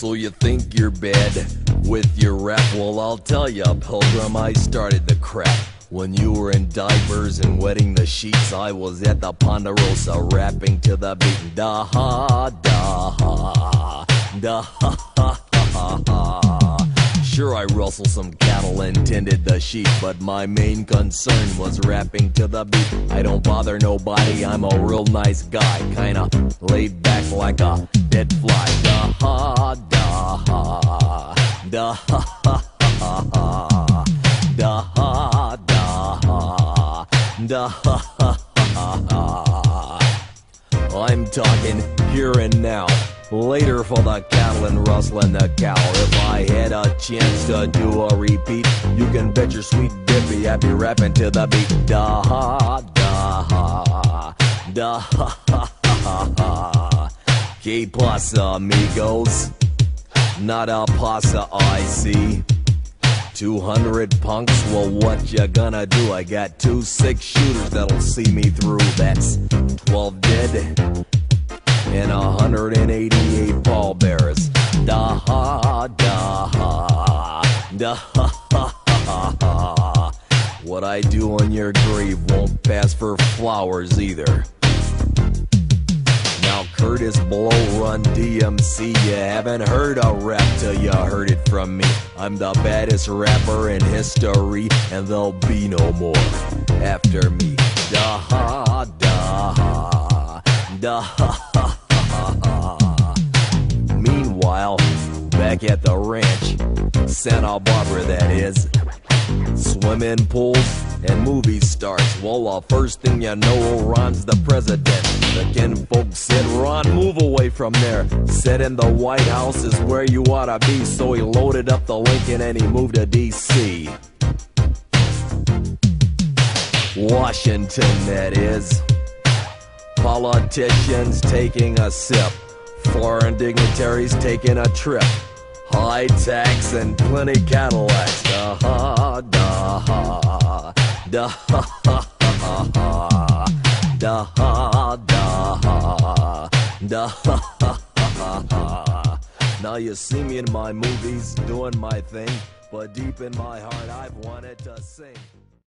So you think you're bad with your rap? Well, I'll tell ya, Pilgrim, I started the crap. When you were in diapers and wetting the sheets, I was at the Ponderosa rapping to the beat. Da ha, da ha, da ha ha ha ha. Sure, I rustled some cattle and tended the sheep, but my main concern was rapping to the beat. I don't bother nobody, I'm a real nice guy, kinda laid back like a dead fly. Da ha, da ha, da ha ha ha ha, da ha, da ha, da ha ha ha ha. I'm talking here and now. Later for the cattle and rustling the cow. If I had a chance to do a repeat, you can bet your sweet dippy I'd be rapping to the beat. Da ha, da ha, da ha ha ha ha. Que pasa, amigos? Not a pasa I see. 200 punks, well, what you gonna do? I got two six shooters that'll see me through. That's 12 dead and 188 pallbearers. Da ha, da ha, da ha ha ha ha. What I do on your grave won't pass for flowers either. Now Kurtis Blow Run DMC, you haven't heard a rap till you heard it from me. I'm the baddest rapper in history, and there'll be no more after me. Da ha, da ha, da ha ha ha ha. Meanwhile, back at the ranch, Santa Barbara that is, swimming pools and movie stars. Well, the first thing you know, Ron's the president. Kin folks said, Ron, move away from there. Said in the White House is where you oughta be. So he loaded up the Lincoln and he moved to D.C. Washington, that is. Politicians taking a sip. Foreign dignitaries taking a trip. High tax and plenty Cadillacs. Da ha, da ha, da ha ha ha ha, da ha, da ha, da ha ha ha ha. Now you see me in my movies doing my thing, but deep in my heart I've wanted to sing.